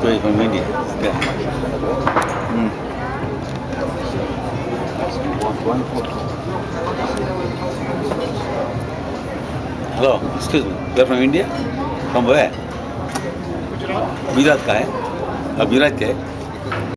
So from India. Okay. Mm. Hello, excuse me. You're from India? From where? Gujarat का है अब गुजरात के है